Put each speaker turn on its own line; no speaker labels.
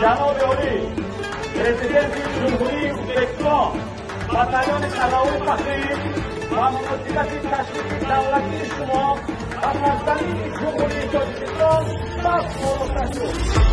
جناب عالی پرزیدنت جمهوری ازبکستان بطلیان تلاوی فخری و مناسبت تشریف دولتی شما و فرزند جمهوری تاجیکستان بس فروخته شد.